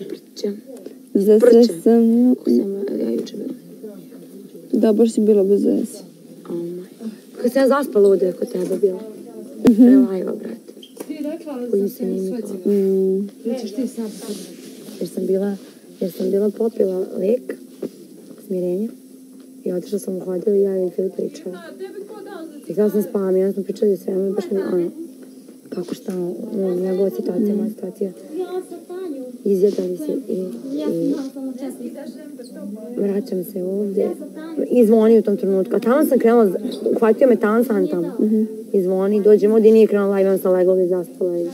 isprćem. Zasre Prće. sam. Kako sam ja juče bila. Da, baš si bila bez veze. Oh my. Kad sam ja zaspala ovdje kod tebe bila. Mhm. Prelajva, brate. Ti rekla Kojim za se nije nikao. Mm. Nećeš ti sad. Jer sam bila, jer sam bila popila lek, smirenja. I otišla sam u hodil i ja i Filip pričala. I htjela sam spavam i onda smo pričali o svemu i baš mi ono, kako šta, no, njegova situacija, moja situacija. Izjedali se i, i vraćam se ovdje. I zvoni u tom trenutku. A tamo sam krenula, uhvatio me talan sam tamo. I zvoni, dođem ovdje i nije krenula live, onda sam legla i zaspala. I...